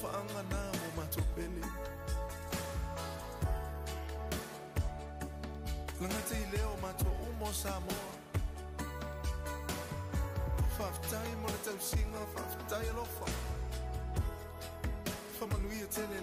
faanga na mo matopele Langata i leo mato umo Samoa Whaftai mo na tausinga Whaftai alofa le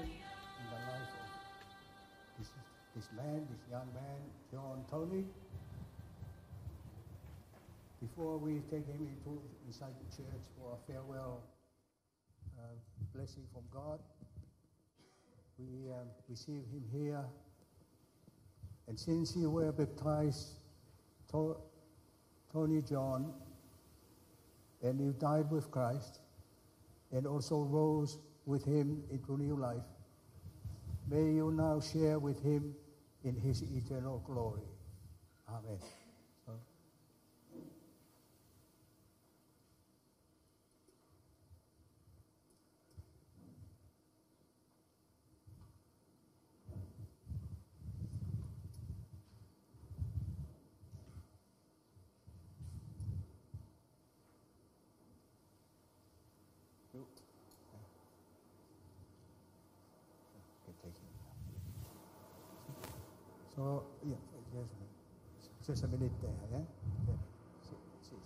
in the life of this, this man, this young man, John Tony. Before we take him into inside the church for a farewell uh, blessing from God, we um, receive him here. And since he were baptized, to- Tony John, and he died with Christ, and also rose with him into new life, may you now share with him in his eternal glory. Amen. So, you- Okay, take him. So, yeah, just, just a minute there, yeah? yeah. Sit, sit,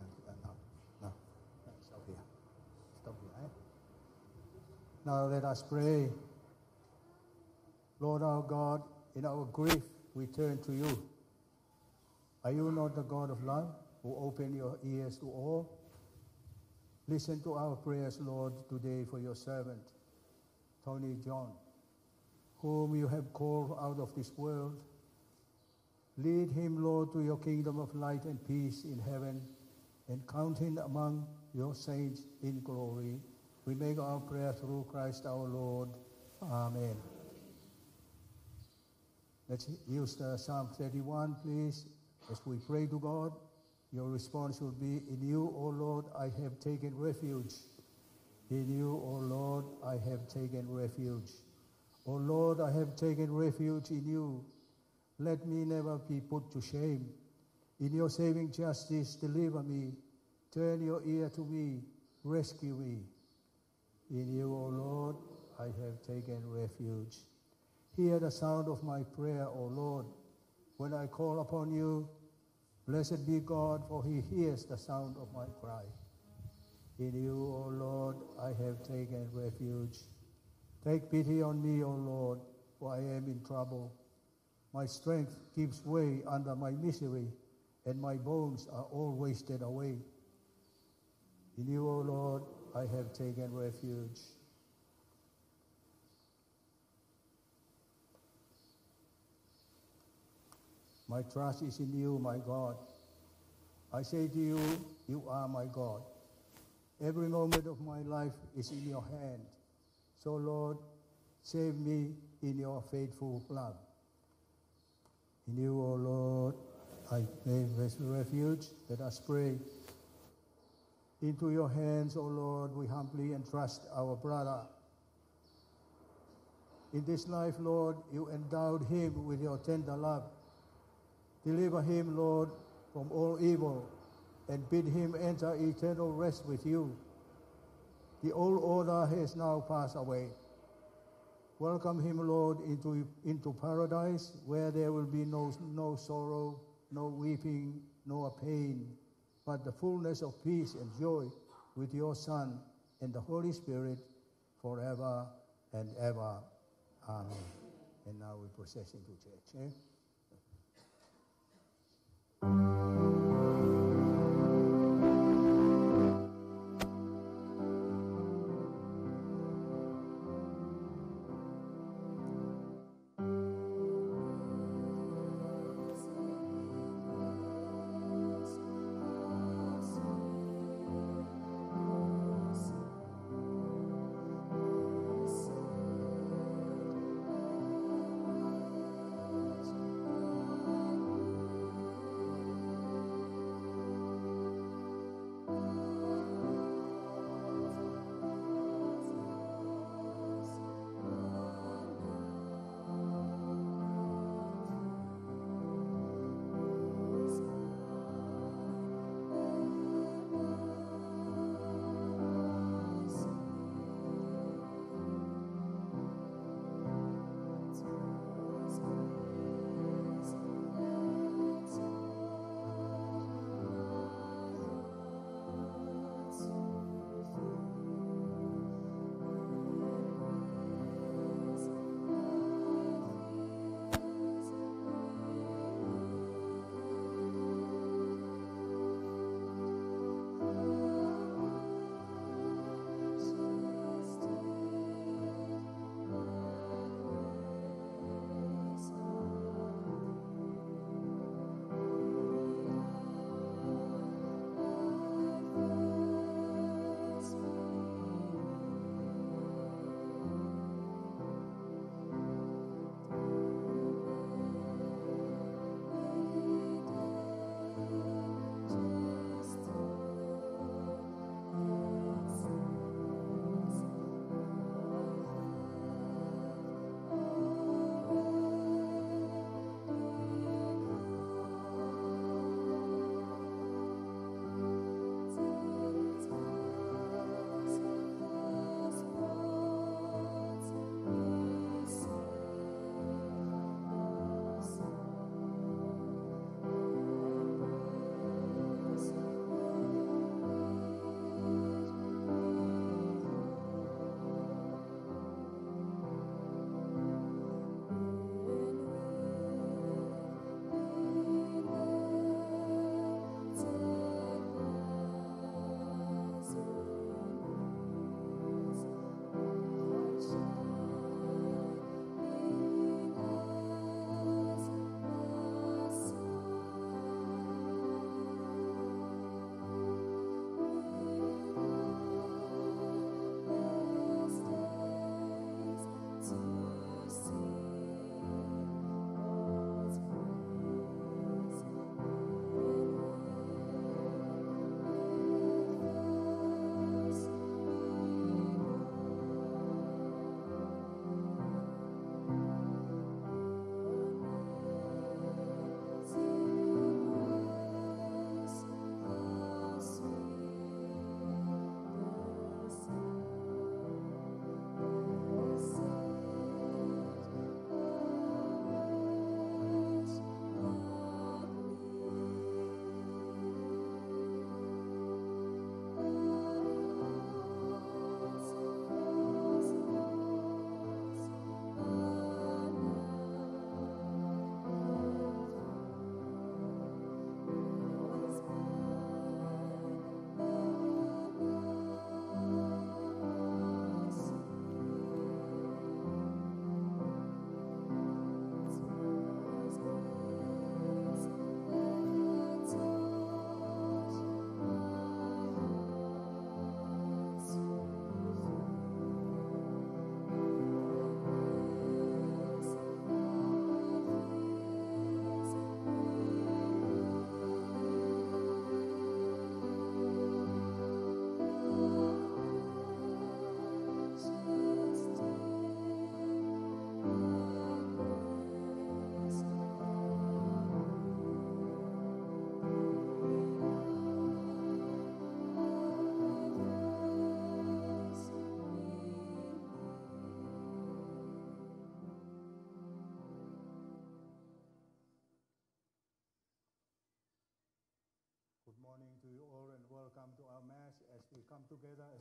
yeah. No, no, no, stop here. Stop here, eh? Now let us pray. Lord our God, in our grief, we turn to you. Are you not the God of love who open your ears to all? Listen to our prayers, Lord, today for your servant, Tony John, whom you have called out of this world. Lead him, Lord, to your kingdom of light and peace in heaven, and count him among your saints in glory. We make our prayer through Christ our Lord. Amen. Let's use the Psalm 31, please, as we pray to God. Your response will be, In you, O Lord, I have taken refuge. In you, O Lord, I have taken refuge. O Lord, I have taken refuge in you. Let me never be put to shame. In your saving justice, deliver me. Turn your ear to me. Rescue me. In you, O Lord, I have taken refuge. Hear the sound of my prayer, O Lord. When I call upon you, blessed be God, for he hears the sound of my cry. In you, O Lord, I have taken refuge. Take pity on me, O Lord, for I am in trouble. My strength gives way under my misery, and my bones are all wasted away. In you, O Lord, I have taken refuge. My trust is in you, my God. I say to you, you are my God. Every moment of my life is in your hand. So, Lord, save me in your faithful love. In you, O Lord, I take refuge. Let us pray. Into your hands, O Lord, we humbly entrust our brother. In this life, Lord, you endowed him with your tender love. Deliver him, Lord, from all evil and bid him enter eternal rest with you. The old order has now passed away. Welcome him, Lord, into, into paradise where there will be no, no sorrow, no weeping, no pain, but the fullness of peace and joy with your Son and the Holy Spirit forever and ever. Amen. And now we process into church. Eh?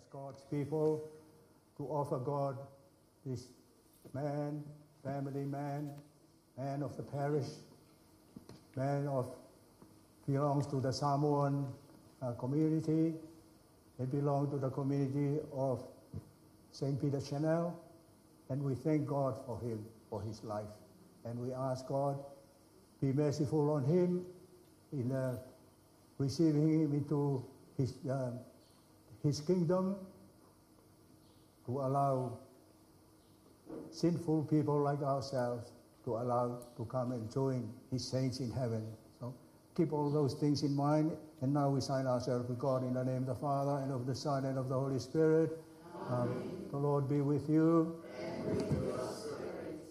As God's people to offer God this man, family man, man of the parish, man of belongs to the Samoan uh, community. He belongs to the community of St. Peter Chanel, and we thank God for him, for his life. And we ask God, be merciful on him in uh, receiving him into his, uh, his kingdom to allow sinful people like ourselves to allow to come and join his saints in heaven. So keep all those things in mind. And now we sign ourselves with God in the name of the Father and of the Son and of the Holy Spirit. Um, the Lord be with you.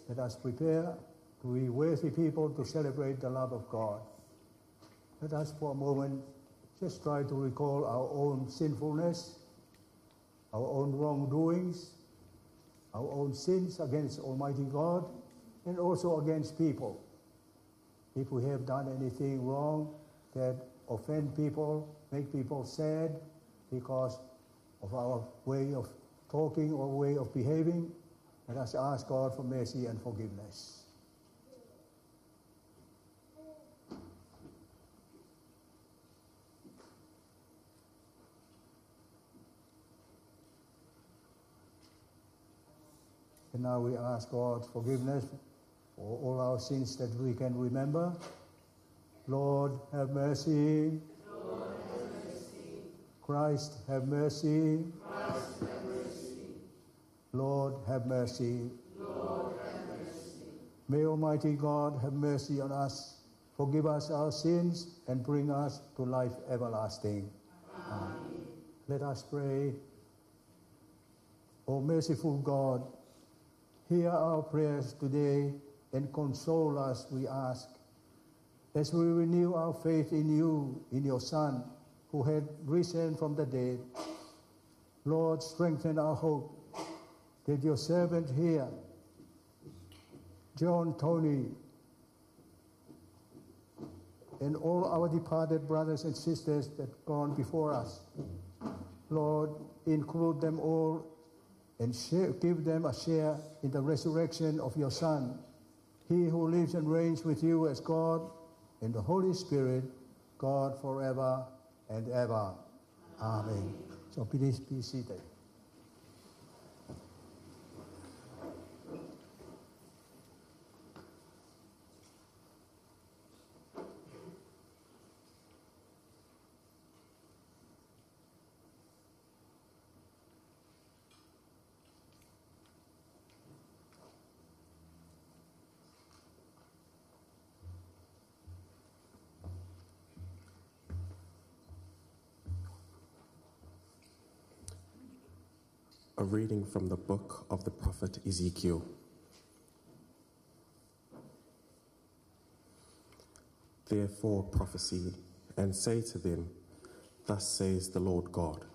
Let us prepare to be worthy people to celebrate the love of God. Let us for a moment just try to recall our own sinfulness, our own wrongdoings, our own sins against Almighty God, and also against people. If we have done anything wrong that offend people, make people sad because of our way of talking or way of behaving, let us ask God for mercy and forgiveness. And now we ask God forgiveness for all our sins that we can remember. Lord, have mercy. Lord, have mercy. Christ, have mercy. Christ, have mercy. Lord, have mercy. Lord, have mercy. May Almighty God have mercy on us, forgive us our sins, and bring us to life everlasting. Amen. Let us pray. O merciful God, hear our prayers today and console us, we ask, as we renew our faith in you, in your Son, who had risen from the dead. Lord, strengthen our hope. That your servant here, John Tony, and all our departed brothers and sisters that gone before us, Lord, include them all and share, give them a share in the resurrection of your Son, he who lives and reigns with you as God in the Holy Spirit, God forever and ever. Amen. So please be seated. A reading from the book of the prophet Ezekiel. Therefore prophesy and say to them, Thus says the Lord God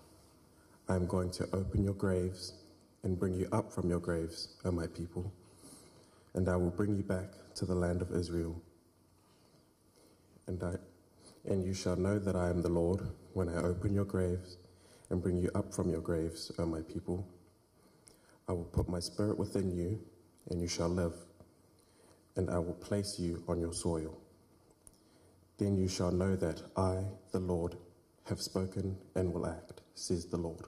I am going to open your graves and bring you up from your graves, O my people, and I will bring you back to the land of Israel. And, I, and you shall know that I am the Lord when I open your graves and bring you up from your graves, O my people. I will put my spirit within you, and you shall live, and I will place you on your soil. Then you shall know that I, the Lord, have spoken and will act, says the Lord.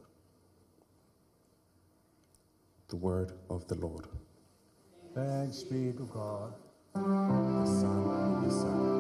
The word of the Lord. Thanks be to God. The Son, the Son.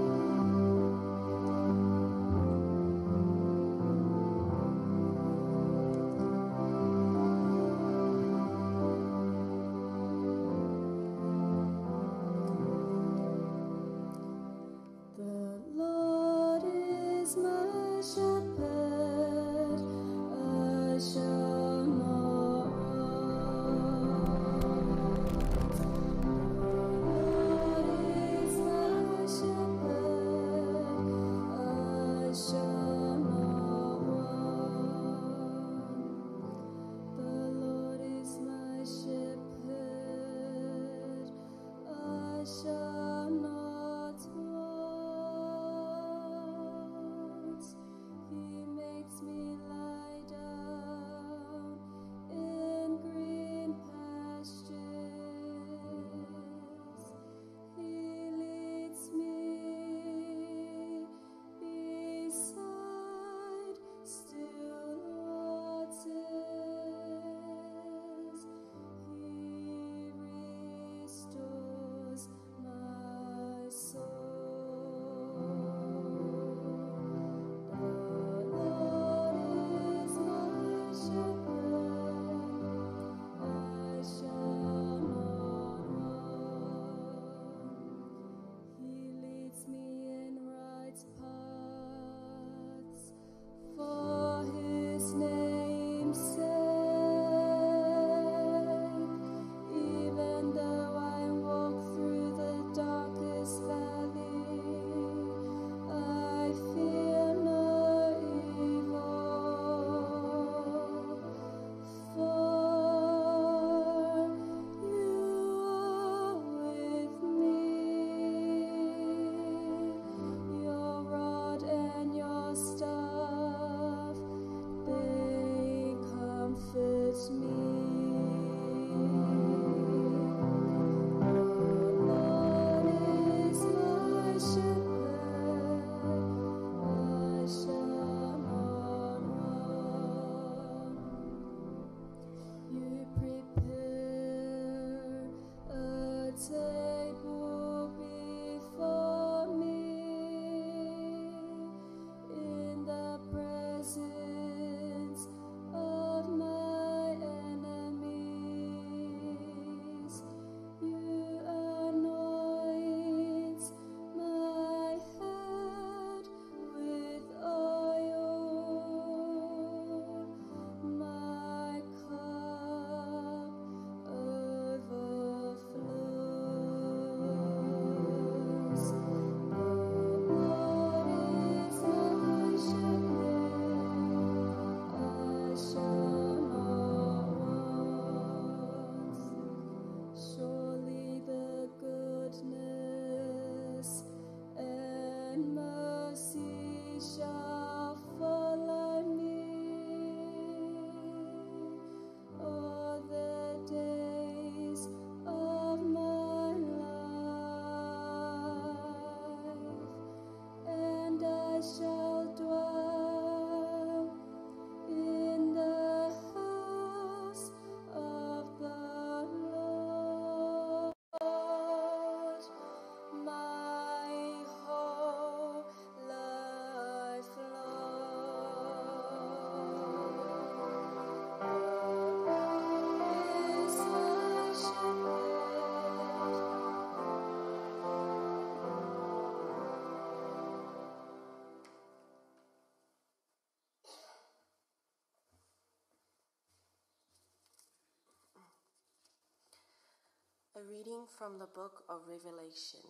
A reading from the book of Revelation.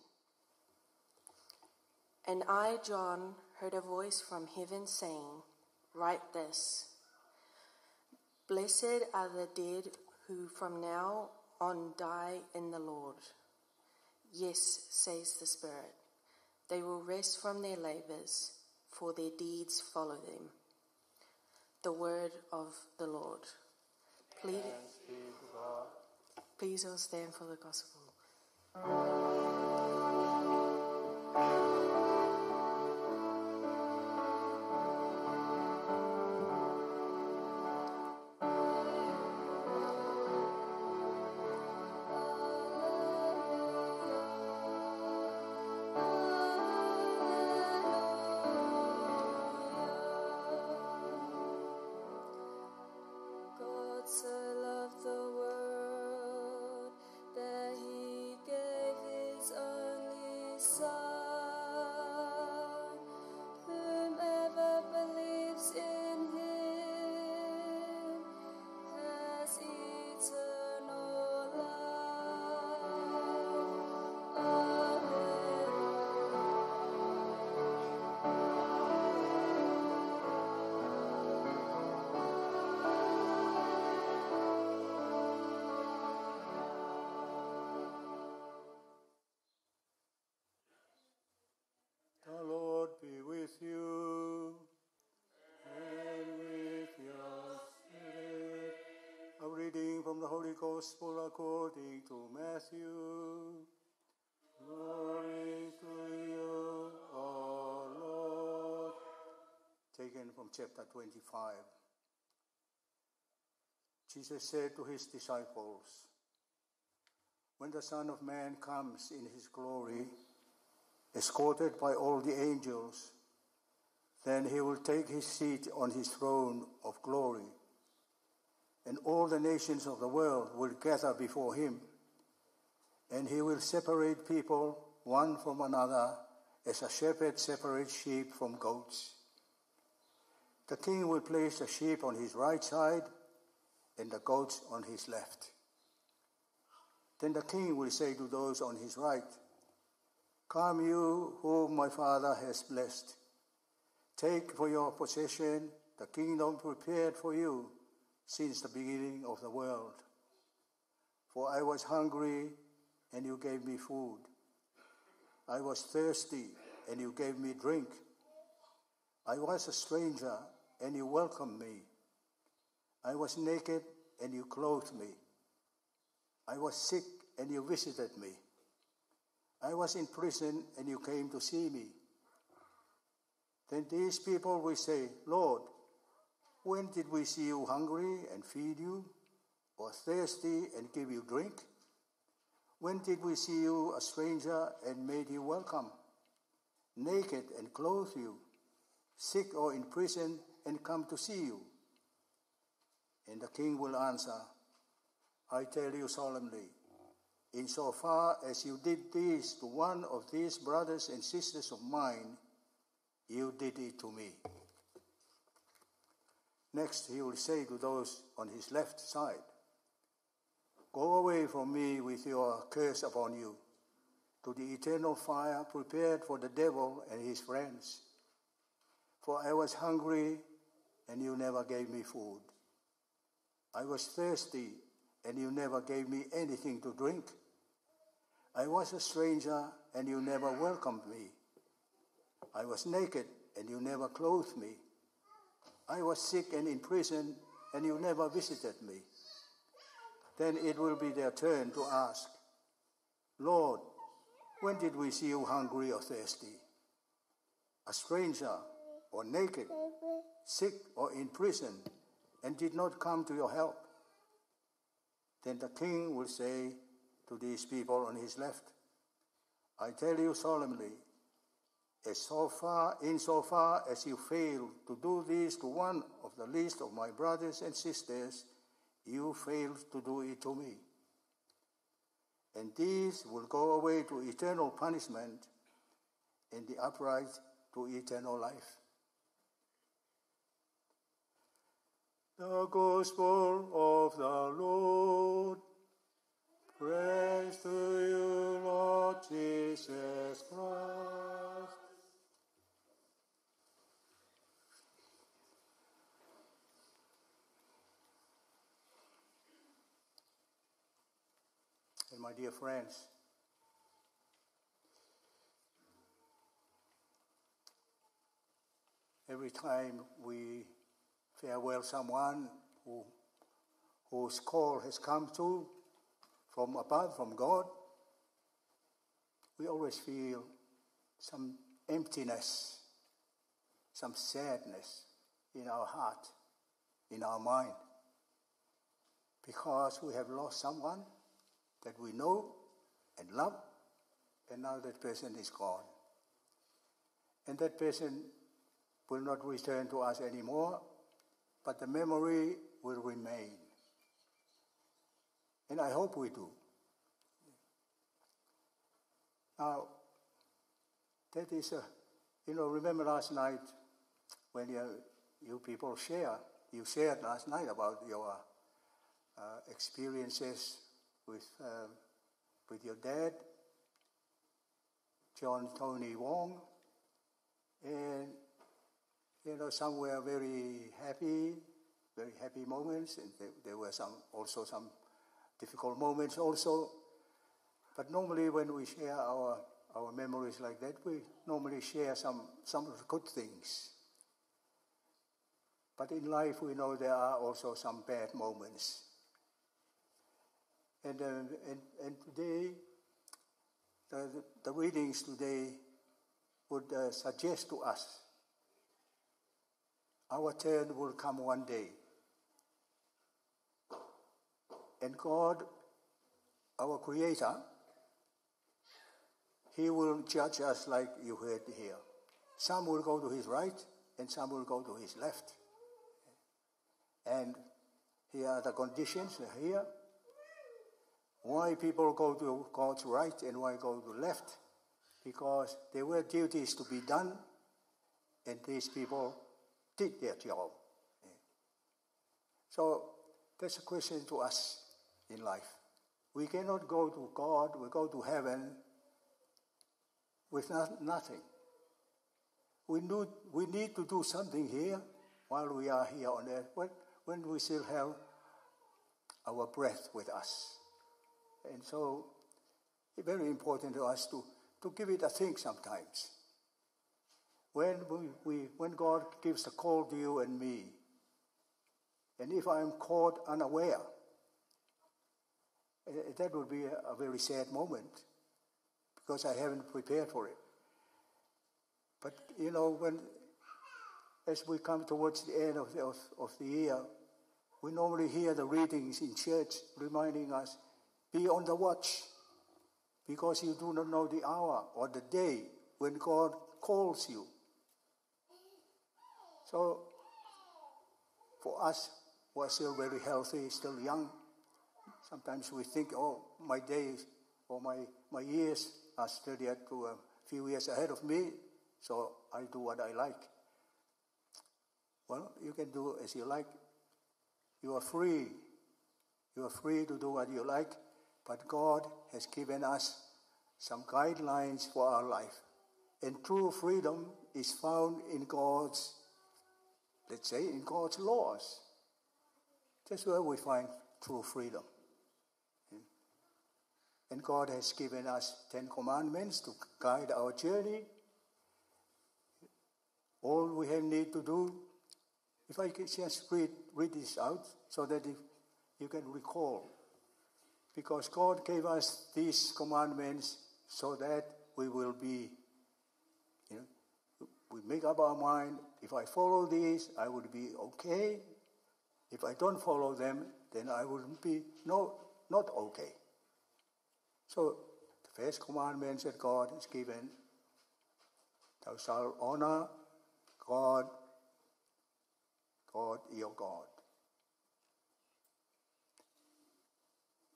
And I, John, heard a voice from heaven saying, Write this Blessed are the dead who from now on die in the Lord. Yes, says the Spirit, they will rest from their labors, for their deeds follow them. The word of the Lord. Please, all stand for the gospel. Holy Gospel according to Matthew. Glory to you, O Lord. Taken from chapter 25. Jesus said to his disciples, When the Son of Man comes in his glory, escorted by all the angels, then he will take his seat on his throne of glory, all the nations of the world will gather before him, and he will separate people one from another as a shepherd separates sheep from goats. The king will place the sheep on his right side and the goats on his left. Then the king will say to those on his right, Come, you whom my Father has blessed. Take for your possession the kingdom prepared for you since the beginning of the world. For I was hungry, and you gave me food. I was thirsty, and you gave me drink. I was a stranger, and you welcomed me. I was naked, and you clothed me. I was sick, and you visited me. I was in prison and you came to see me. Then these people will say, Lord, when did we see you hungry and feed you, or thirsty and give you drink? When did we see you a stranger and made you welcome, naked and clothed you, sick or in prison and come to see you? And the king will answer, I tell you solemnly, insofar as you did this to one of these brothers and sisters of mine, you did it to me. Next, he will say to those on his left side, Go away from me with your curse upon you to the eternal fire prepared for the devil and his friends. For I was hungry, and you never gave me food. I was thirsty, and you never gave me anything to drink. I was a stranger, and you never welcomed me. I was naked, and you never clothed me. I was sick and in prison, and you never visited me. Then it will be their turn to ask, Lord, when did we see you hungry or thirsty? A stranger, or naked, sick, or in prison, and did not come to your help? Then the king will say to these people on his left, I tell you solemnly, as so far, insofar as you fail to do this to one of the least of my brothers and sisters, you fail to do it to me. And these will go away to eternal punishment, and the upright to eternal life. The Gospel of the Lord. Praise to you, Lord Jesus Christ. And my dear friends, every time we farewell someone who, whose call has come to from above, from God, we always feel some emptiness, some sadness in our heart, in our mind, because we have lost someone that we know and love, and now that person is gone. And that person will not return to us anymore, but the memory will remain. And I hope we do. Now, that is a, you know, remember last night when you, you people share, you shared last night about your uh, experiences with, um, with your dad, John Tony Wong, and you know, some were very happy, very happy moments, and there, there were some also some difficult moments also. But normally, when we share our our memories like that, we normally share some some good things. But in life, we know there are also some bad moments. And, uh, and, and today, the, the readings today would uh, suggest to us our turn will come one day. And God, our Creator, He will judge us like you heard here. Some will go to His right, and some will go to His left. And here are the conditions here. Why people go to God's right and why go to left? Because there were duties to be done, and these people did their job. So that's a question to us in life. We cannot go to God, we go to heaven with not, nothing. We need, we need to do something here while we are here on earth, when, when we still have our breath with us. And so it's very important to us to, to give it a think sometimes. When, we, we, when God gives a call to you and me, and if I am caught unaware, eh, that would be a, a very sad moment because I haven't prepared for it. But you know, when as we come towards the end of the, of, of the year, we normally hear the readings in church reminding us be on the watch because you do not know the hour or the day when God calls you. So, for us who are still very healthy, still young, sometimes we think, oh, my days or my, my years are still yet to a few years ahead of me, so I do what I like. Well, you can do as you like. You are free. You are free to do what you like, but God has given us some guidelines for our life. And true freedom is found in God's let's say, in God's laws. That's where we find true freedom. And God has given us Ten Commandments to guide our journey. All we have need to do, if I can just read, read this out so that you can recall. Because God gave us these commandments so that we will be you know, we make up our mind if I follow these, I would be okay. If I don't follow them, then I would be no, not okay. So, the first commandment that God has given thou shalt honor God, God your God.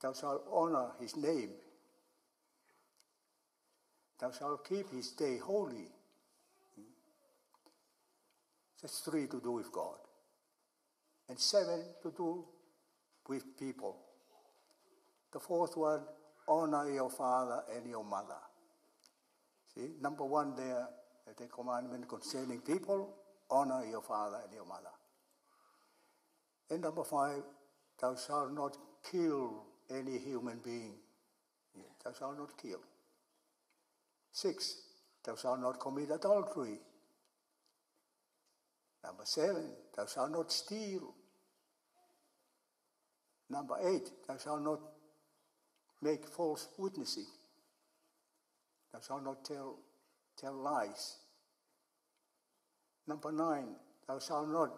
Thou shalt honor his name. Thou shalt keep his day holy. That's three to do with God. And seven to do with people. The fourth one, honor your father and your mother. See, number one there, the commandment concerning people, honor your father and your mother. And number five, thou shalt not kill any human being. Thou shalt not kill. Six, thou shalt not commit adultery. Number seven, thou shalt not steal. Number eight, thou shalt not make false witnessing. Thou shalt not tell, tell lies. Number nine, thou shalt not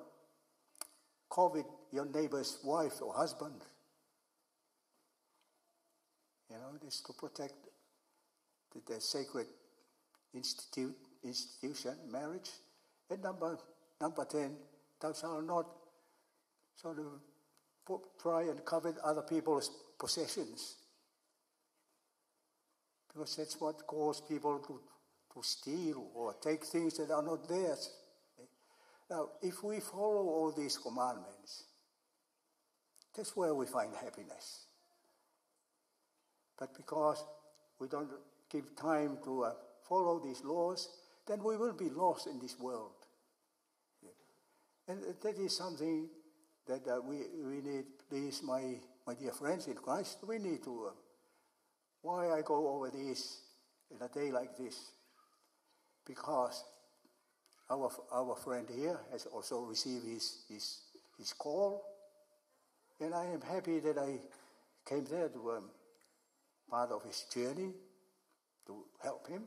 covet your neighbor's wife or husband. You know, this to protect the, the sacred institute, institution, marriage. And number, number 10, thou shalt not sort of put, try and covet other people's possessions. Because that's what causes people to, to steal or take things that are not theirs. Now, if we follow all these commandments, that's where we find happiness. But because we don't give time to uh, follow these laws, then we will be lost in this world. And that is something that uh, we, we need, please, my, my dear friends in Christ, we need to. Uh, why I go over this in a day like this? Because our, our friend here has also received his, his, his call, and I am happy that I came there to um, part of his journey to help him.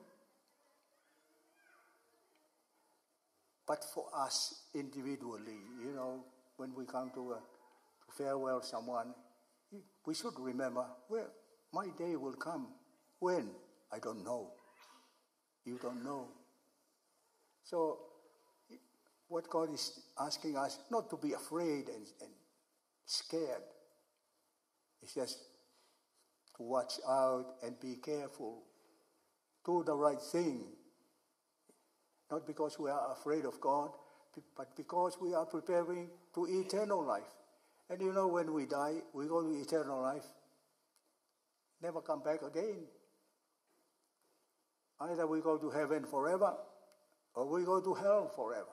But for us individually, you know, when we come to, uh, to farewell someone, we should remember well, my day will come. When? I don't know. You don't know. So, what God is asking us not to be afraid and, and scared. It's just to watch out and be careful. Do the right thing. Not because we are afraid of God, but because we are preparing to eternal life. And you know, when we die, we go to eternal life. Never come back again. Either we go to heaven forever or we go to hell forever.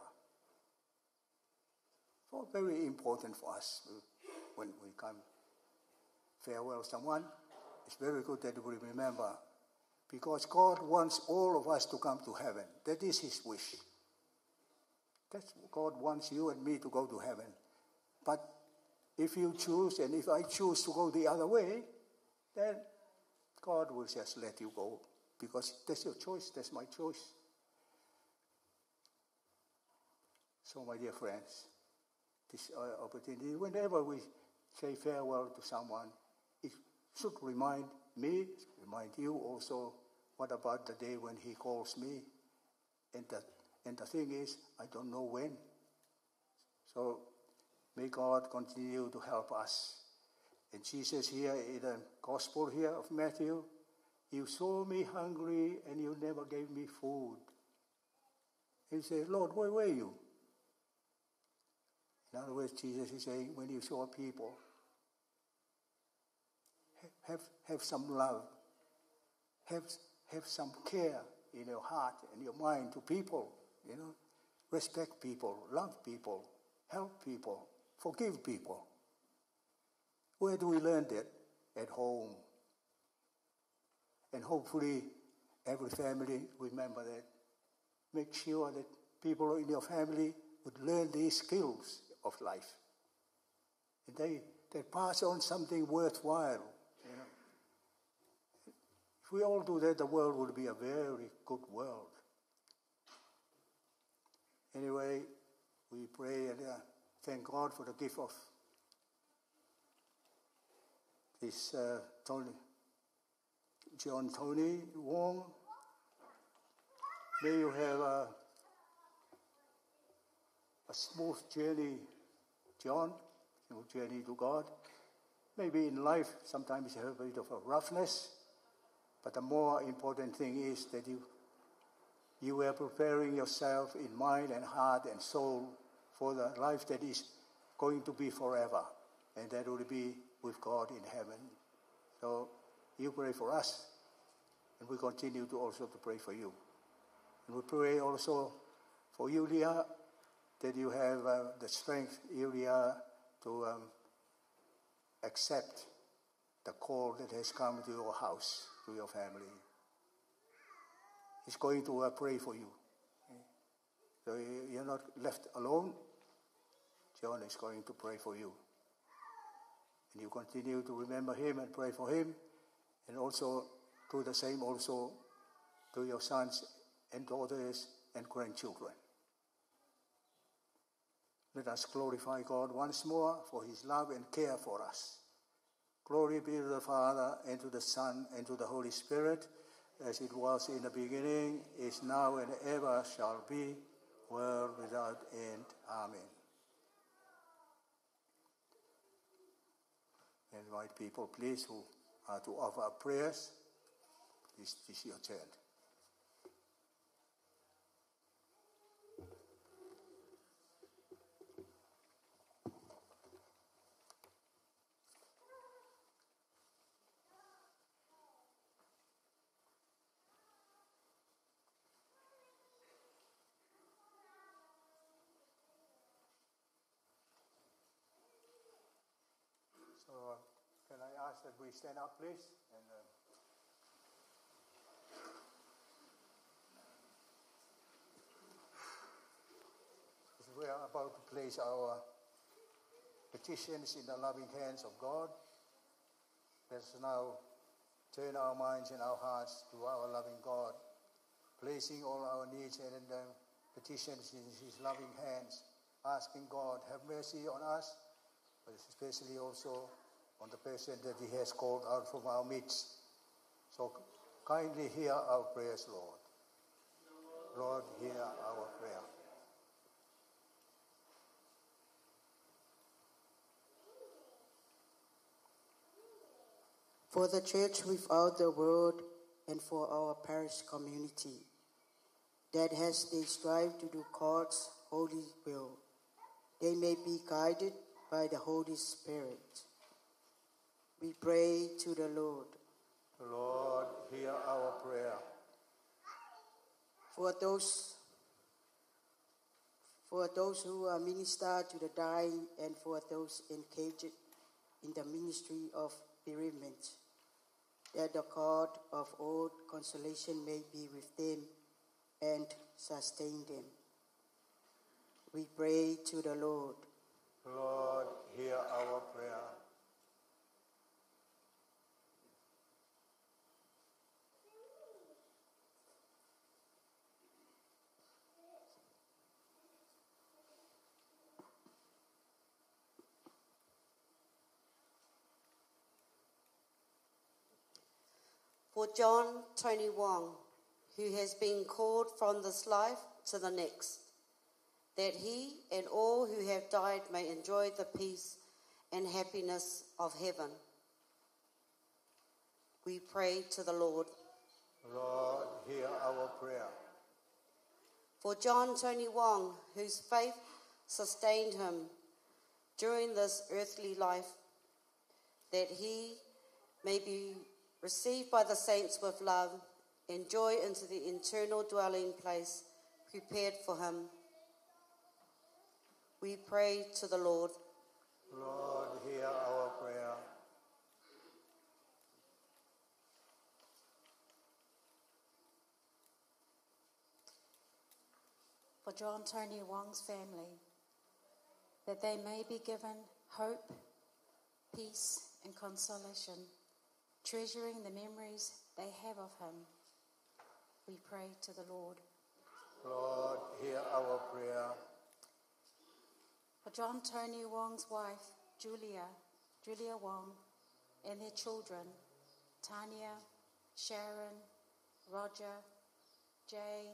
So very important for us uh, when we come farewell someone. It's very good that we remember because God wants all of us to come to heaven. That is His wish. That's God wants you and me to go to heaven. But if you choose and if I choose to go the other way, then God will just let you go because that's your choice, that's my choice. So, my dear friends, this uh, opportunity, whenever we say farewell to someone, should remind me, remind you also, what about the day when he calls me? And the, and the thing is, I don't know when. So may God continue to help us. And Jesus here in the Gospel here of Matthew, you saw me hungry and you never gave me food. He said, Lord, where were you? In other words, Jesus is saying, when you saw people, have, have some love, have, have some care in your heart and your mind to people, you know, respect people, love people, help people, forgive people. Where do we learn that? At home. And hopefully, every family remember that. Make sure that people in your family would learn these skills of life. And they, they pass on something worthwhile. If we all do that, the world would be a very good world. Anyway, we pray and uh, thank God for the gift of this uh, Tony, John Tony Wong. May you have a, a smooth journey, John, smooth journey to God. Maybe in life, sometimes you have a bit of a roughness, but the more important thing is that you, you are preparing yourself in mind and heart and soul for the life that is going to be forever, and that will be with God in heaven. So you pray for us, and we continue to also to pray for you. And we pray also for you, Leah, that you have uh, the strength, Ilya, to um, accept the call that has come to your house, to your family. He's going to uh, pray for you. So you- you're not left alone. John is going to pray for you. And you continue to remember him and pray for him, and also do the same also to your sons and daughters and grandchildren. Let us glorify God once more for his love and care for us. Glory be to the Father, and to the Son, and to the Holy Spirit, as it was in the beginning, is now, and ever shall be, world without end. Amen. Invite people, please, who are to offer prayers. This this is your turn. So, uh, can I ask that we stand up, please? And, uh, we are about to place our petitions in the loving hands of God. Let's now turn our minds and our hearts to our loving God, placing all our needs and uh, petitions in His loving hands, asking God, have mercy on us, but especially also on the person that He has called out from our midst. So kindly hear our prayers, Lord. Lord, hear our prayer. for the church without the world, and for our parish community, that as they strive to do God's holy will, they may be guided by the Holy Spirit. We pray to the Lord Lord, hear our prayer. for those for those who are minister to the dying and for those engaged in the ministry of bereavement, that the God of all consolation may be with them and sustain them. We pray to the Lord Lord, hear our prayer. For John Tony Wong, who has been called from this life to the next, that he and all who have died may enjoy the peace and happiness of heaven. We pray to the Lord. Lord, hear our prayer. For John Tony Wong, whose faith sustained him during this earthly life, that he may be received by the saints with love and joy into the eternal dwelling place prepared for him. We pray to the Lord. Lord, hear our prayer. for John Tony Wong's family, that they may be given hope, peace, and consolation, treasuring the memories they have of him. We pray to the Lord. Lord, hear our prayer. For John Tony Wong's wife, Julia, Julia Wong, and their children, Tanya, Sharon, Roger, Jay,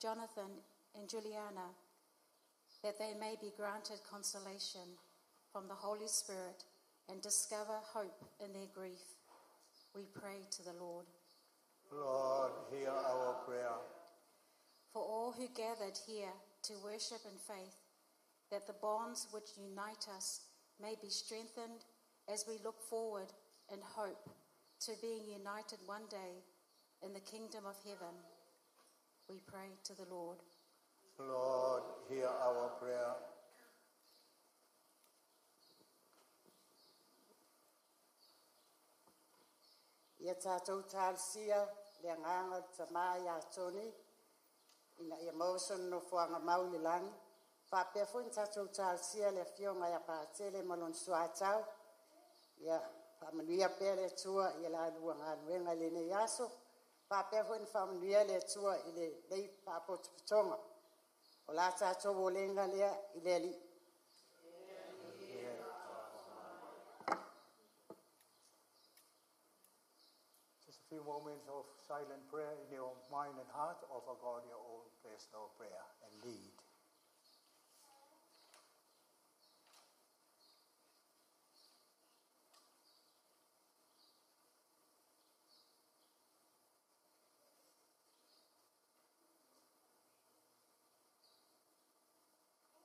Jonathan, and Juliana, that they may be granted consolation from the Holy Spirit and discover hope in their grief. We pray to the Lord. Lord, hear our prayer. For all who gathered here to worship in faith, that the bonds which unite us may be strengthened as we look forward in hope to being united one day in the kingdom of heaven. We pray to the Lord. Lord, hear our prayer. Ia tātou tālsia, le nganga ta mai a toni, ina ia mauson no fuanga mauli lang. Whapea fwyn tātou tālsia le fionga ia pātele malon suatau. Ia whamanuia pēr le tua ia la lua ngā nuenga le ne yaso. Whapea fwyn whamanuia le tua i le lei pāpotuputonga. O la tātou o lenga lea i le li. Few moments of silent prayer in your mind and heart. Offer God your own personal prayer and need.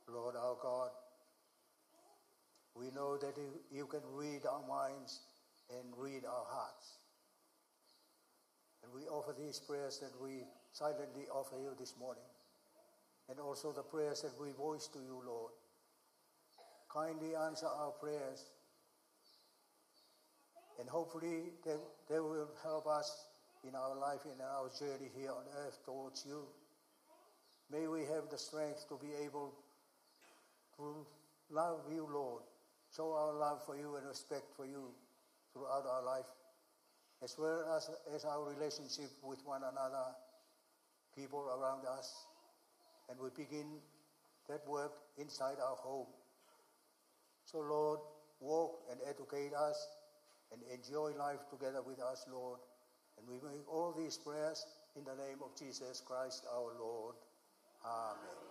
Lord our God, we know that you, you can read our minds and read our hearts. And we offer these prayers that we silently offer you this morning. And also the prayers that we voice to you, Lord. Kindly answer our prayers. And hopefully they, they will help us in our life, in our journey here on earth towards you. May we have the strength to be able to love you, Lord. Show our love for you and respect for you throughout our life as well as, as our relationship with one another, people around us. And we begin that work inside our home. So, Lord, walk and educate us and enjoy life together with us, Lord. And we make all these prayers in the name of Jesus Christ our Lord. Amen.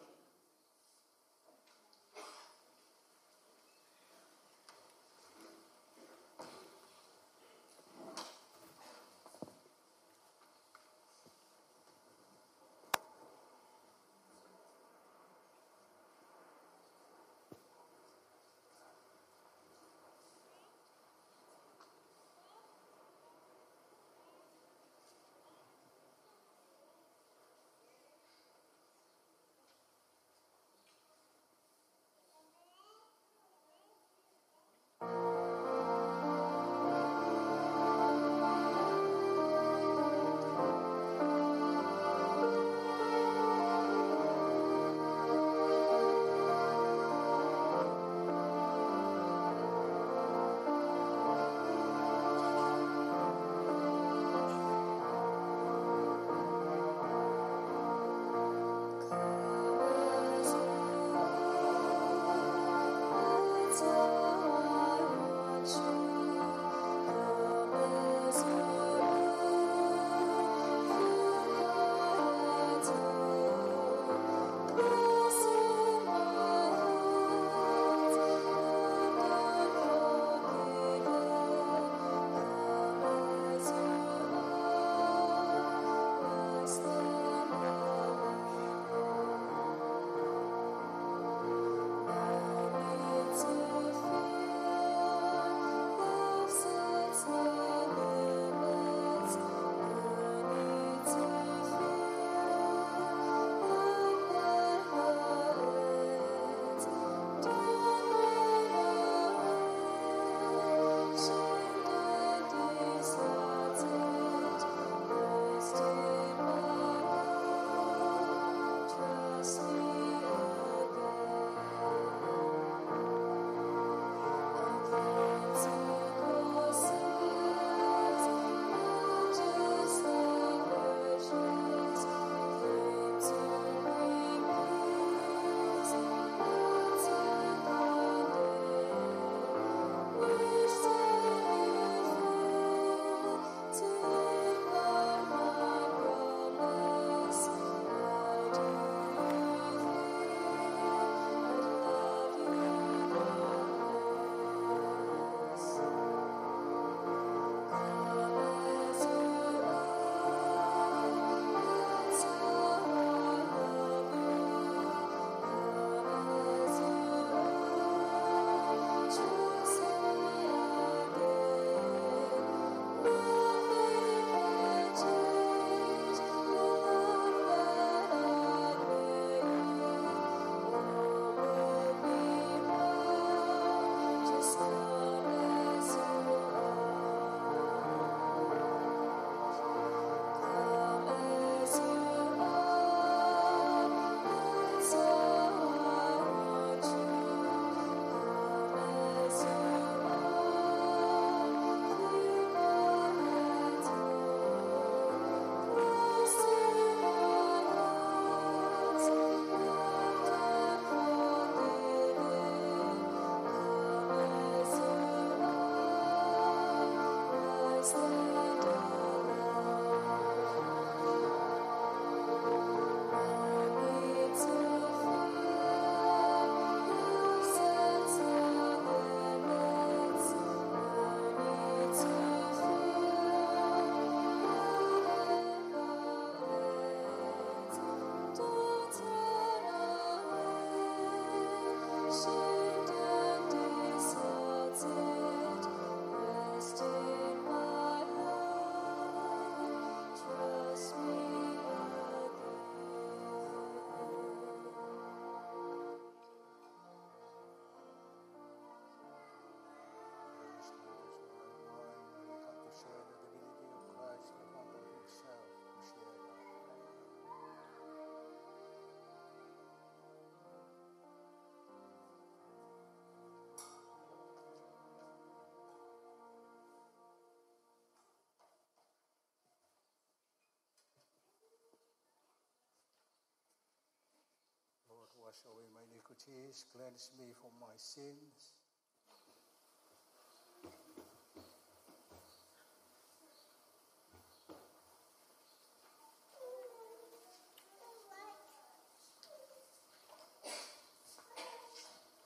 Iniquities, cleanse me from my sins.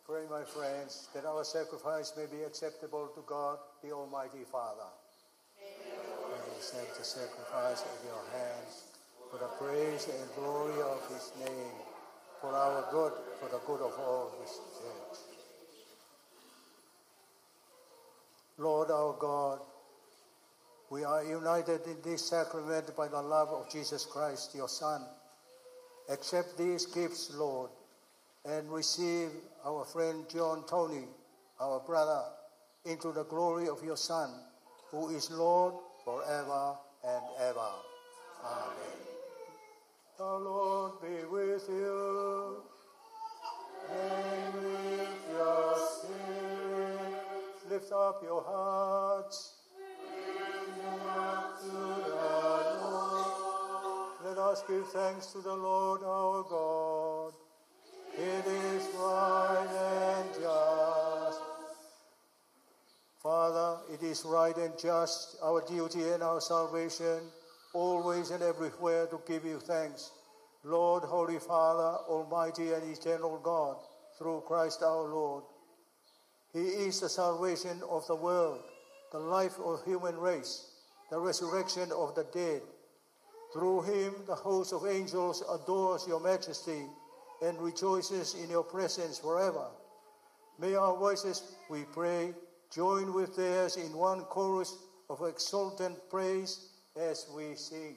Pray, my friends, that our sacrifice may be acceptable to God, the Almighty Father. And accept the sacrifice of your hands for the praise and glory of his name, for our good, for the good of all his church. Lord our God, we are united in this sacrament by the love of Jesus Christ, your Son. Accept these gifts, Lord, and receive our friend John Tony, our brother, into the glory of your Son, who is Lord forever and ever. Amen. The Lord be with lift up your hearts. Let us give thanks to the Lord our God. It is right and just. Father, it is right and just, our duty and our salvation, always and everywhere to give you thanks. Lord, Holy Father, Almighty and eternal God, through Christ our Lord. He is the salvation of the world, the life of human race, the resurrection of the dead. Through him, the host of angels adores your majesty and rejoices in your presence forever. May our voices, we pray, join with theirs in one chorus of exultant praise as we sing.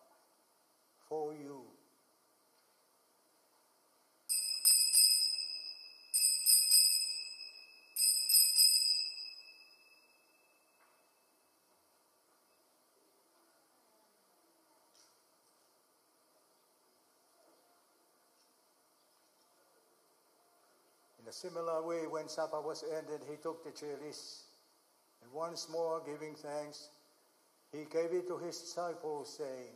for you. In a similar way, when supper was ended, he took the chalice, and once more giving thanks, he gave it to his disciples, saying,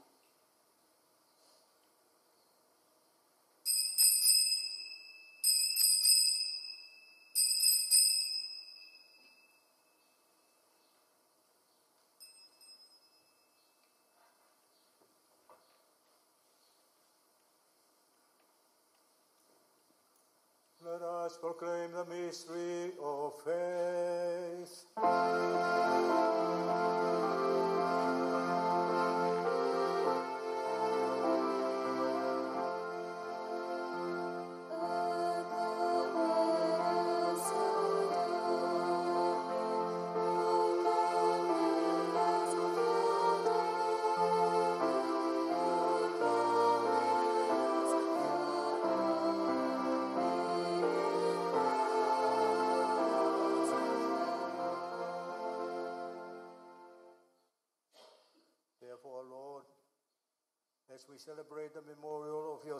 Us proclaim the mystery of faith.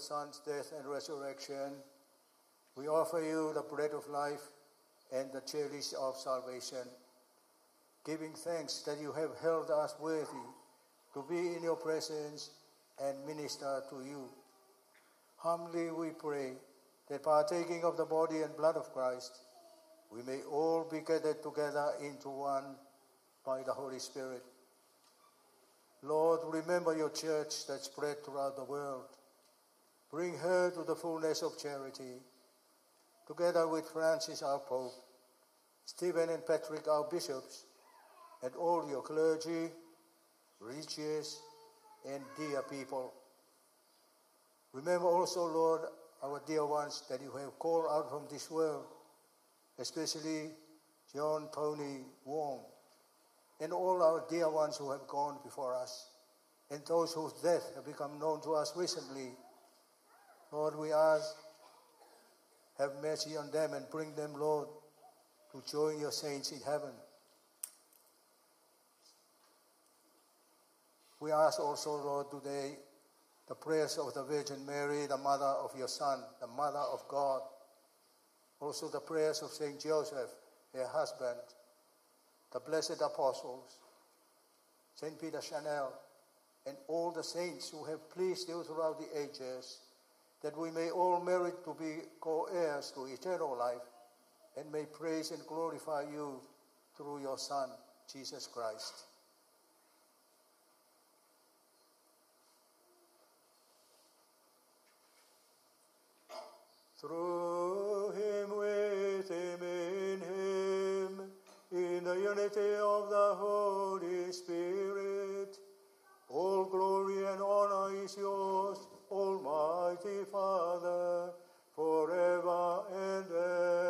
Son's death and resurrection, we offer you the bread of life and the chalice of salvation, giving thanks that you have held us worthy to be in your presence and minister to you. Humbly we pray that partaking of the body and blood of Christ, we may all be gathered together into one by the Holy Spirit. Lord, remember your church that spread throughout the world. Bring her to the fullness of charity, together with Francis, our Pope, Stephen and Patrick, our bishops, and all your clergy, religious, and dear people. Remember also, Lord, our dear ones that you have called out from this world, especially John Tony Wong, and all our dear ones who have gone before us, and those whose death have become known to us recently. Lord, we ask, have mercy on them and bring them, Lord, to join your saints in heaven. We ask also, Lord, today the prayers of the Virgin Mary, the mother of your Son, the mother of God. Also the prayers of Saint Joseph, her husband, the blessed apostles, Saint Peter Chanel, and all the saints who have pleased you throughout the ages, that we may all merit to be co-heirs to eternal life, and may praise and glorify you through your Son, Jesus Christ. Through him, with him, in him, in the unity of the Holy Spirit, all glory and honor is yours, Almighty Father, forever and ever.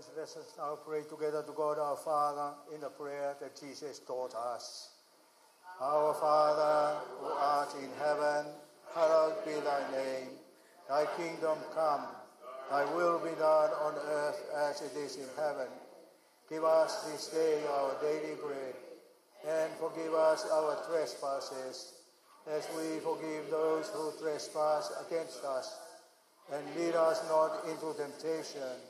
Friends, let us now pray together to God our Father in the prayer that Jesus taught us. Our Father, who art in heaven, hallowed be thy name. Thy kingdom come, thy will be done on earth as it is in heaven. Give us this day our daily bread, and forgive us our trespasses, as we forgive those who trespass against us. And lead us not into temptation,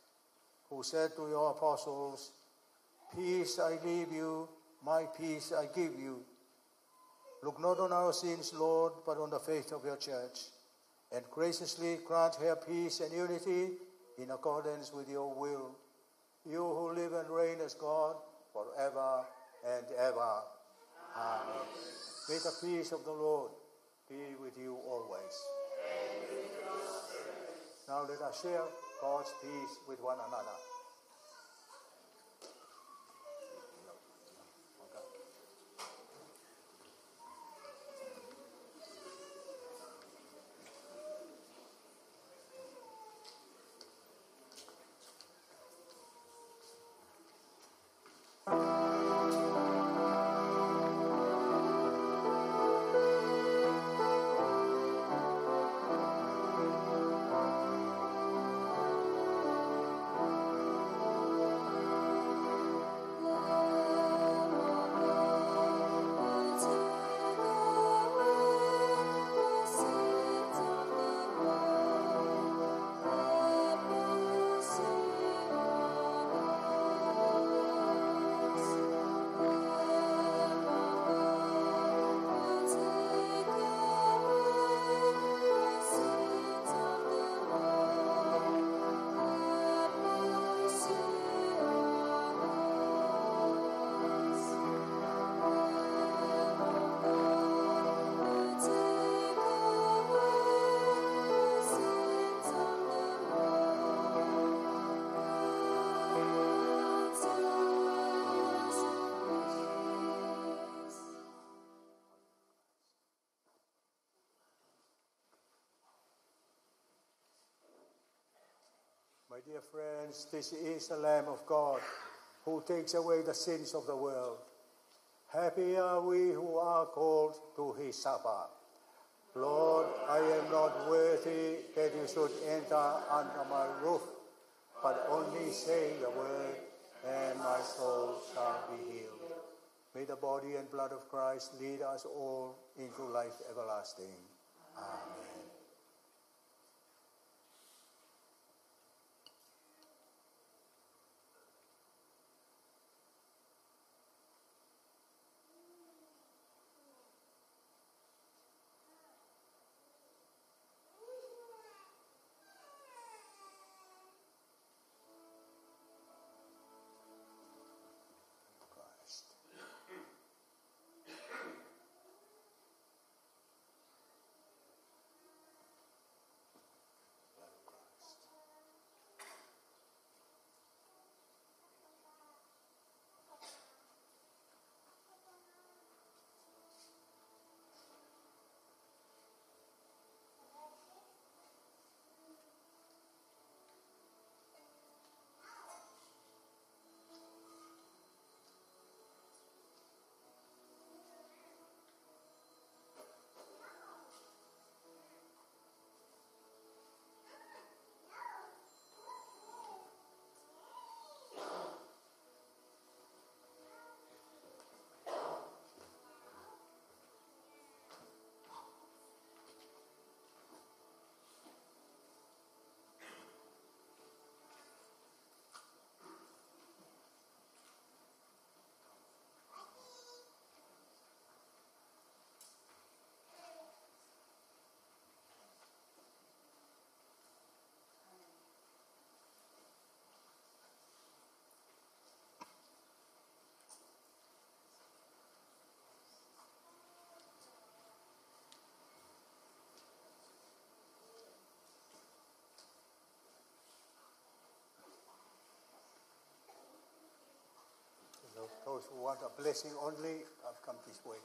who said to your apostles, Peace I leave you, my peace I give you. Look not on our sins, Lord, but on the faith of your church, and graciously grant her peace and unity in accordance with your will. You who live and reign as God forever and ever. Amen. May the peace of the Lord be with you always. Now let us share God's peace with one another. My dear friends, this is the Lamb of God who takes away the sins of the world. Happy are we who are called to his supper. Lord, I am not worthy that you should enter under my roof, but only say the word, and my soul shall be healed. May the body and blood of Christ lead us all into life everlasting. Amen. Those who want a blessing only, I've come this way.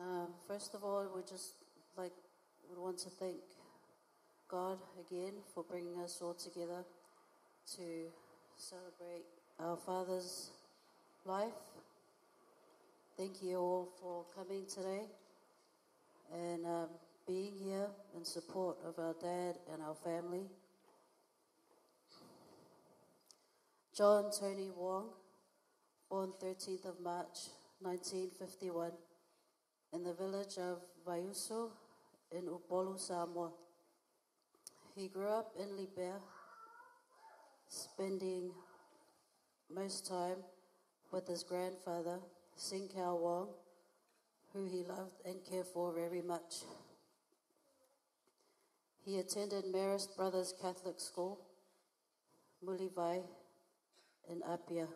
Um, first of all, we just like we want to thank God again for bringing us all together to celebrate our Father's life. Thank you all for coming today and um, being here in support of our dad and our family. John Tony Wong, born 13th of March 1951 in the village of Vaiuso in Upolu, Samoa. He grew up in Libya, spending most time with his grandfather, Sinkau Wong, who he loved and cared for very much. He attended Marist Brothers Catholic School, Mulivai, in Apia.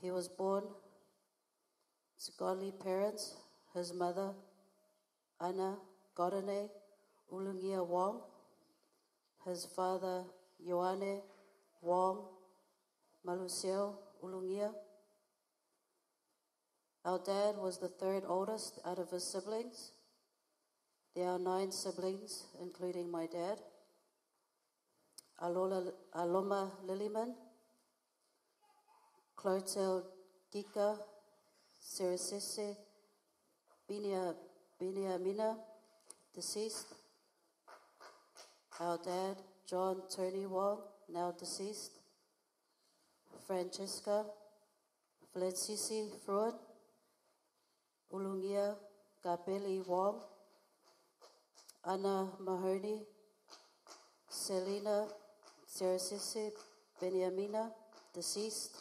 He was born to godly parents. His mother, Anna Godane Ulungia Wong. His father, Ioane Wong Malusio Ulungia. Our dad was the third oldest out of his siblings. There are nine siblings, including my dad. Alola, Aloma Liliman, Clotel Gika, Sarasese, Binia, Biniamina, deceased. Our dad, John Tony Wong, now deceased. Francesca, Flencisi Fruin, Ulungia Gabeli Wong, Anna Mahoney, Selina Sarasese Beniamina, deceased.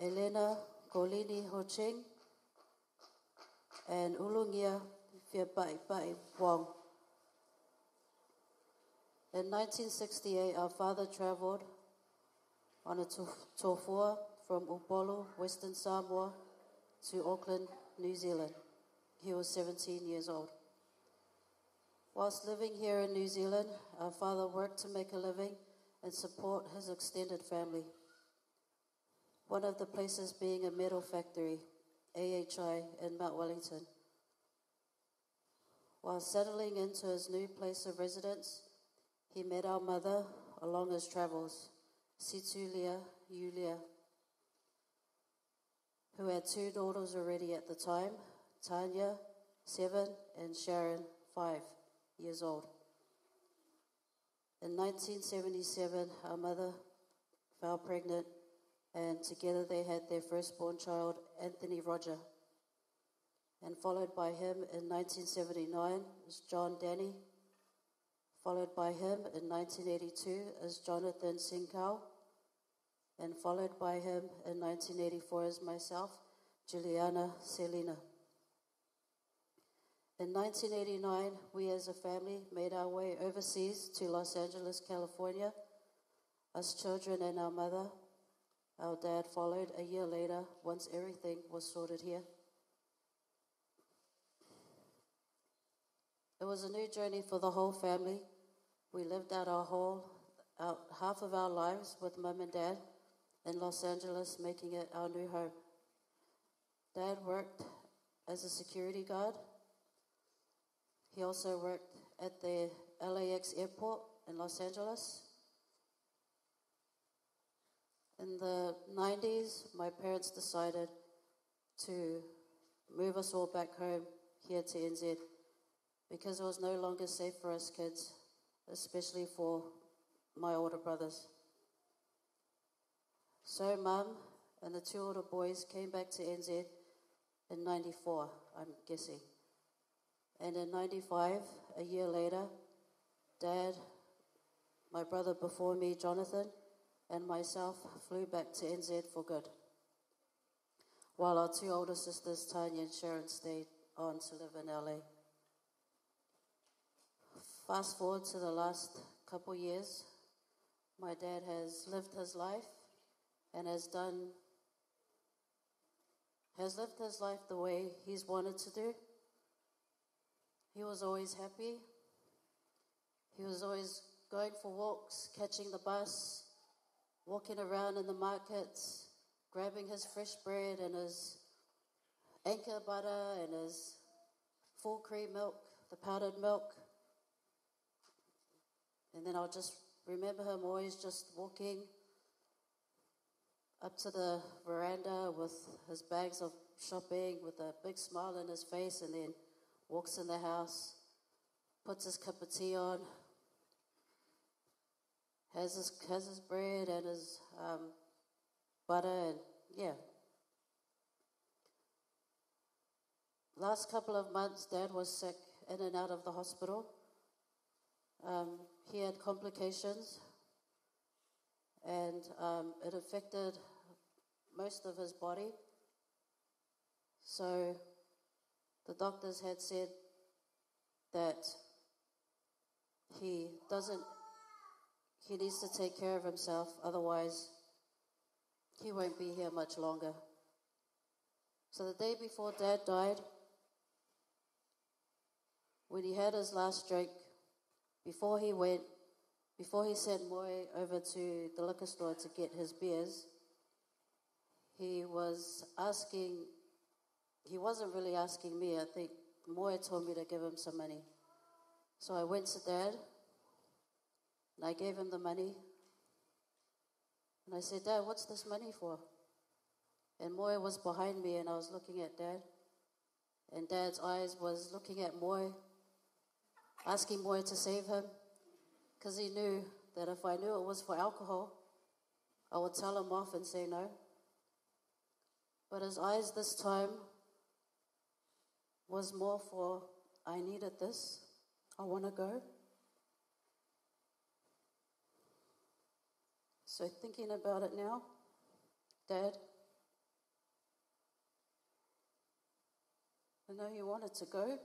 Elena Golini Hoching, and Ulungia Fiabai Bai Wong. In 1968, our father traveled on a tofua from Upolu, Western Samoa, to Auckland, New Zealand. He was 17 years old. Whilst living here in New Zealand, our father worked to make a living and support his extended family. One of the places being a metal factory, AHI, in Mount Wellington. While settling into his new place of residence, he met our mother along his travels, Situlia Yulia, who had two daughters already at the time, Tanya, seven, and Sharon, five years old. In 1977, our mother fell pregnant, and together they had their firstborn child, Anthony Roger. And followed by him in 1979 was John Danny. Followed by him in 1982 is Jonathan Sinkau. And followed by him in 1984 is myself, Juliana Selina. In 1989, we as a family made our way overseas to Los Angeles, California. Us children and our mother. Our dad followed a year later once everything was sorted here. It was a new journey for the whole family. We lived out our whole, out half of our lives with mum and dad in Los Angeles, making it our new home. Dad worked as a security guard. He also worked at the LAX airport in Los Angeles. In the 90s, my parents decided to move us all back home here to NZ because it was no longer safe for us kids, especially for my older brothers. So, mum and the two older boys came back to NZ in 94, I'm guessing. And in 95, a year later, dad, my brother before me, Jonathan, and myself flew back to NZ for good. While our two older sisters, Tanya and Sharon, stayed on to live in LA. Fast forward to the last couple years, my dad has lived his life and has done has lived his life the way he's wanted to do. He was always happy. He was always going for walks, catching the bus, walking around in the markets, grabbing his fresh bread and his anchor butter and his full cream milk, the powdered milk. And then I'll just remember him always just walking up to the veranda with his bags of shopping with a big smile on his face and then walks in the house, puts his cup of tea on, has his, has his bread and his um, butter, and yeah. Last couple of months, Dad was sick in and out of the hospital. Um, he had complications, and um, it affected most of his body. So the doctors had said that he doesn't, he needs to take care of himself, otherwise, he won't be here much longer. So the day before Dad died, when he had his last drink, before he went, before he sent Moy over to the liquor store to get his beers, he was asking, he wasn't really asking me. I think Moy told me to give him some money. So I went to Dad and I gave him the money. And I said, Dad, what's this money for? And Moy was behind me and I was looking at Dad. And Dad's eyes was looking at Moy asking Moy to save him because he knew that if I knew it was for alcohol, I would tell him off and say no. But his eyes this time was more for, I needed this, I want to go. So, thinking about it now, Dad, I know you wanted to go.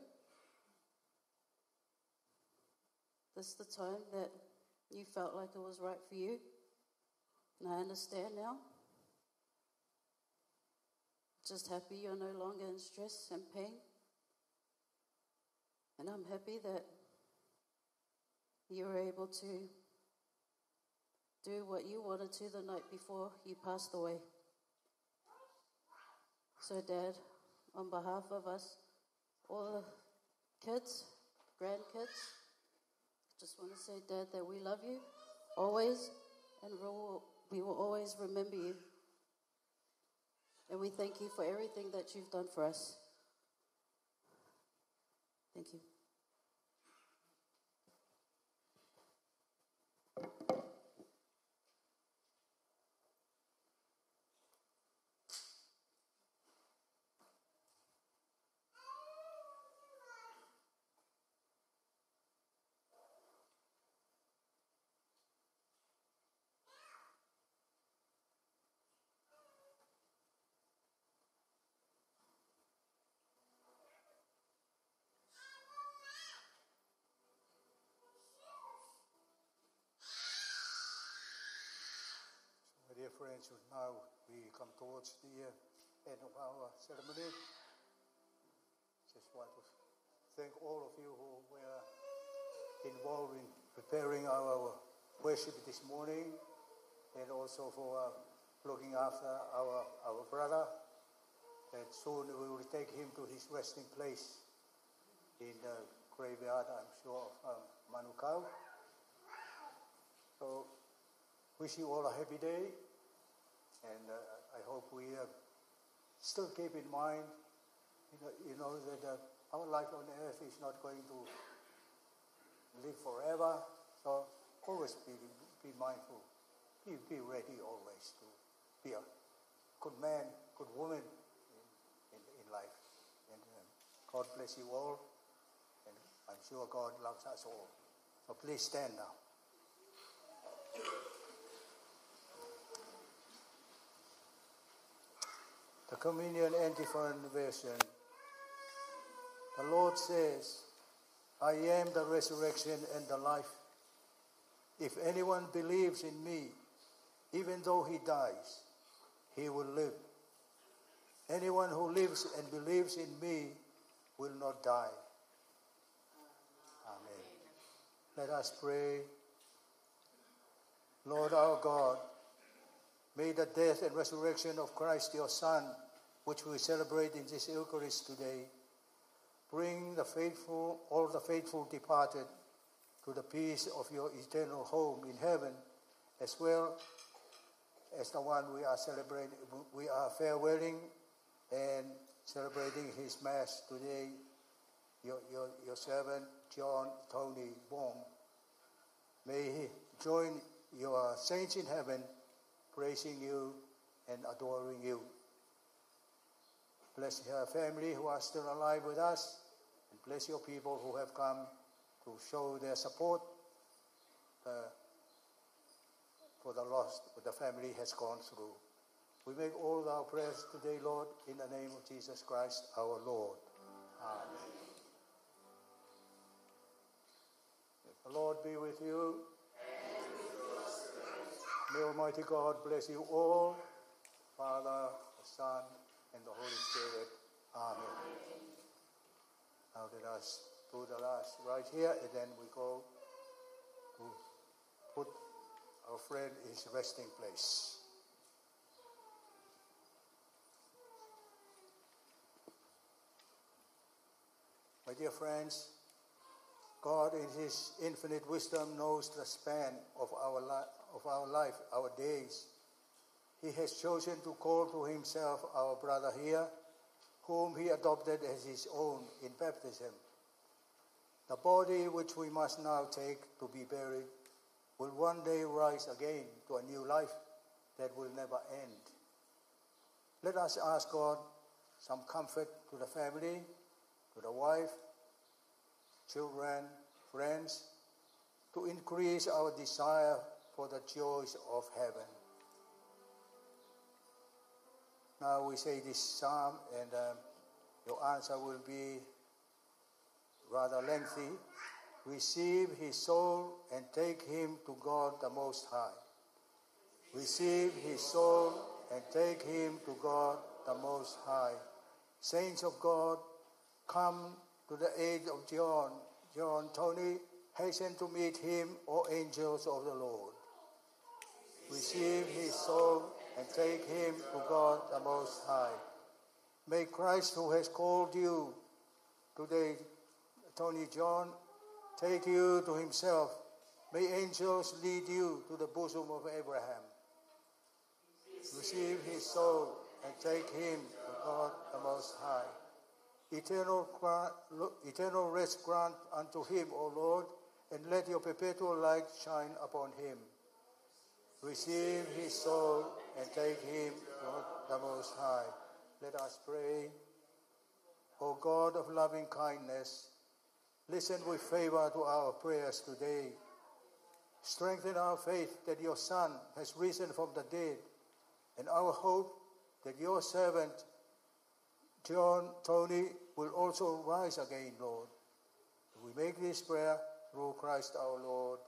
This is the time that you felt like it was right for you. And I understand now. Just happy you're no longer in stress and pain. And I'm happy that you were able to do what you wanted to the night before you passed away. So, Dad, on behalf of us, all the kids, grandkids, just want to say, Dad, that we love you always, and we will, we will always remember you. And we thank you for everything that you've done for us. Thank you. My dear friends, now we come towards the uh, end of our ceremony. Just want to thank all of you who were involved in preparing our worship this morning and also for uh, looking after our, our brother. That soon we will take him to his resting place in the graveyard, I'm sure, of um, Manukau. So wish you all a happy day, and uh, I hope we uh, still keep in mind, you know, you know that uh, our life on earth is not going to live forever. So always be, be mindful, be, be ready always to be a good man, good woman in, in, in life. And um, God bless you all, and I'm sure God loves us all. So please stand now. The communion antiphon version. The Lord says, I am the resurrection and the life. If anyone believes in me, even though he dies, he will live. Anyone who lives and believes in me will not die. Amen. Let us pray. Lord our God, may the death and resurrection of Christ your Son which we celebrate in this Eucharist today, bring the faithful, all the faithful departed to the peace of your eternal home in heaven, as well as the one we are celebrating, we are farewelling and celebrating his Mass today, your, your, your servant John Tony Wong. May he join your saints in heaven, praising you and adoring you. Bless her family who are still alive with us, and bless your people who have come to show their support uh, for the loss the family has gone through. We make all our prayers today, Lord, in the name of Jesus Christ, our Lord. Amen. May the Lord be with you. May Almighty God bless you all, Father, the Son, and the Holy Spirit. Amen. Now let us do the last rite here, and then we go to put our friend in his resting place. My dear friends, God, in His infinite wisdom, knows the span of our, li- of our life, our days. He has chosen to call to Himself our brother here, whom He adopted as His own in baptism. The body which we must now take to be buried will one day rise again to a new life that will never end. Let us ask God some comfort to the family, to the wife, children, friends, to increase our desire for the joys of heaven. Now we say this psalm, and um, your answer will be rather lengthy. Receive his soul and take him to God the Most High. Receive his soul and take him to God the Most High. Saints of God, come to the aid of John. John Tony, hasten to meet him, O angels of the Lord. Receive his soul and take him to God the Most High. May Christ, who has called you today, Tony John, take you to himself. May angels lead you to the bosom of Abraham. Receive his soul and take him to God the Most High. Eternal, eternal rest grant unto him, O Lord, and let your perpetual light shine upon him. Receive his soul and take him to the Most High. Let us pray. O God of loving kindness, listen with favor to our prayers today. Strengthen our faith that your Son has risen from the dead, and our hope that your servant John Tony will also rise again, Lord. We make this prayer through Christ our Lord.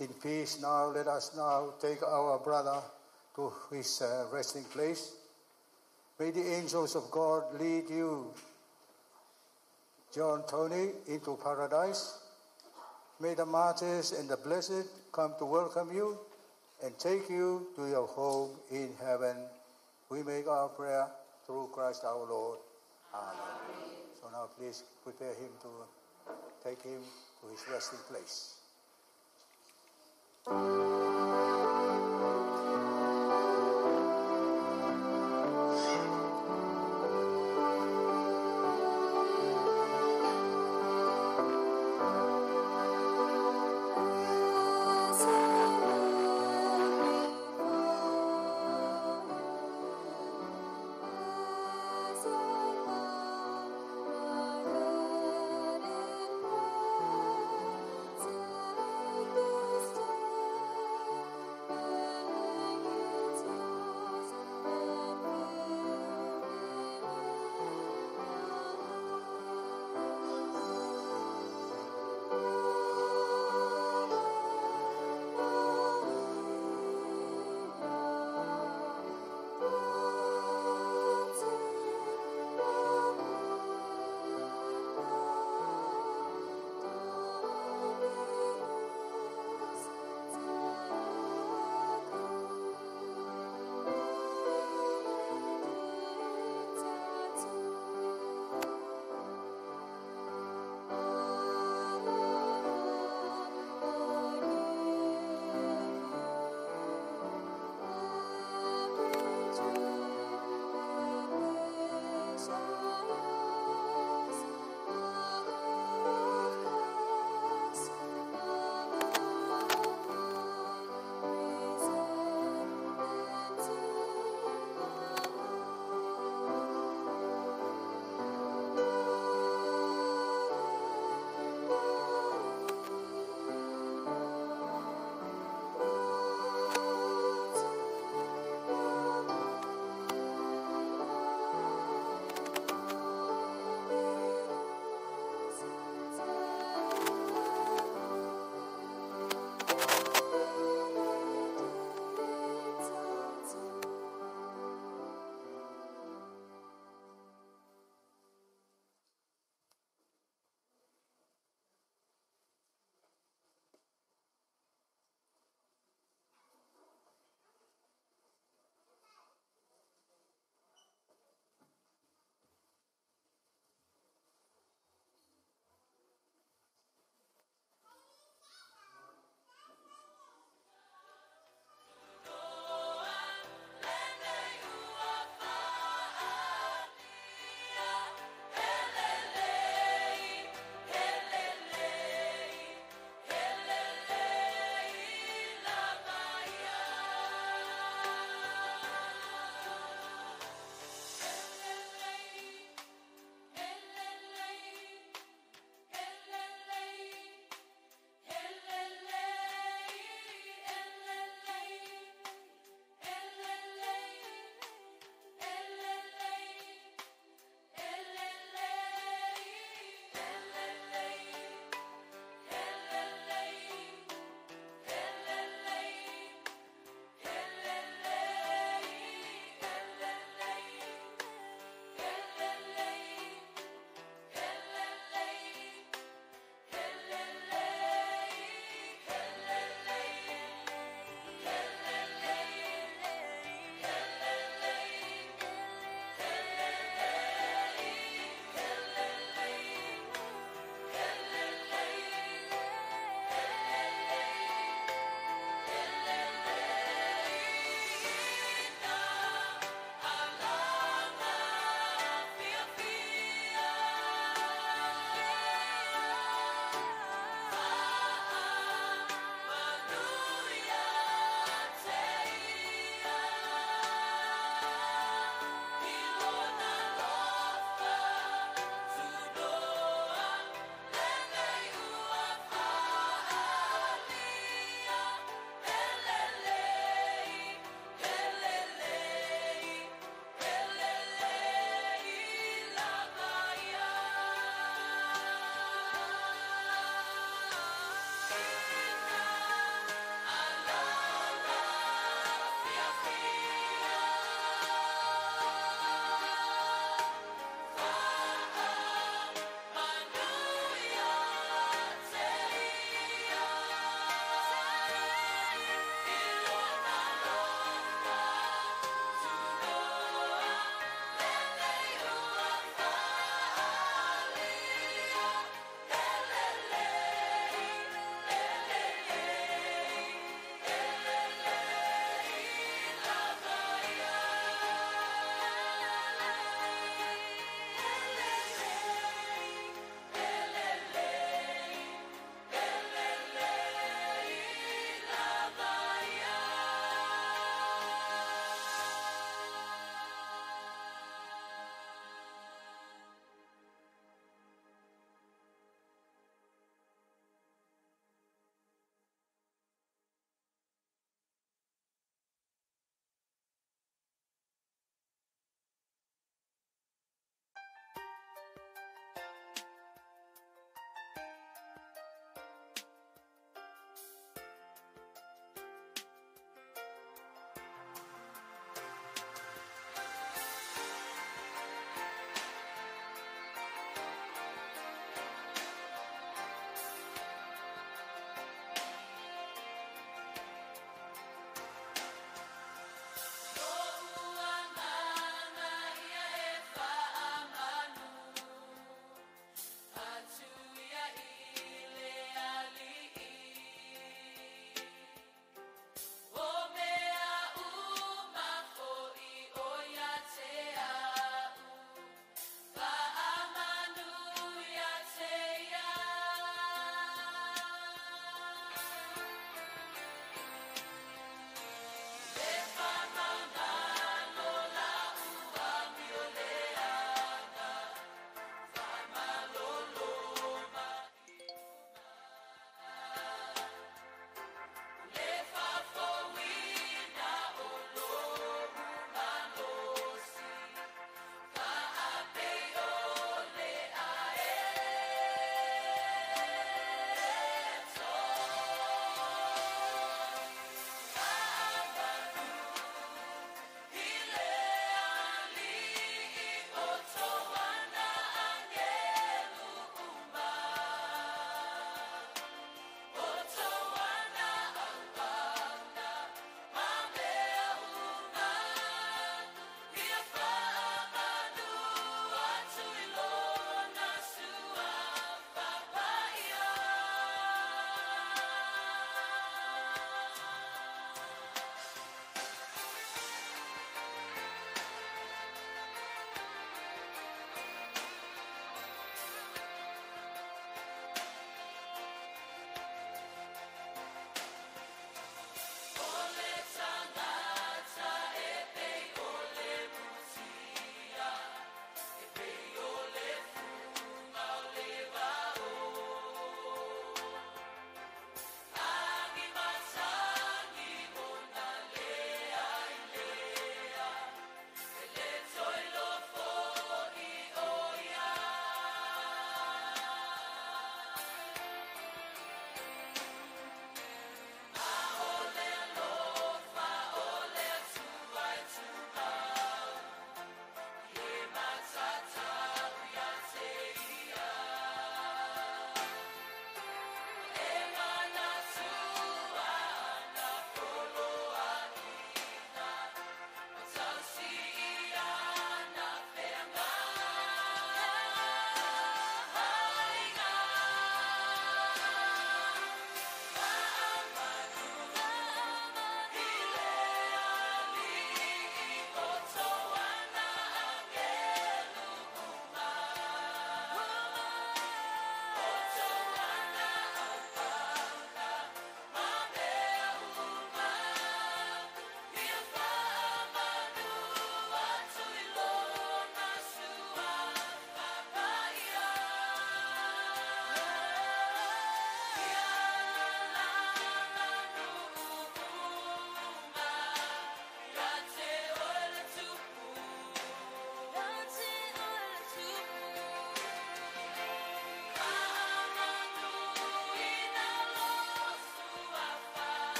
In peace now. Let us now take our brother to his uh, resting place. May the angels of God lead you, John Tony, into paradise. May the martyrs and the blessed come to welcome you and take you to your home in heaven. We make our prayer through Christ our Lord. Amen. So now please prepare him to take him to his resting place. Bye.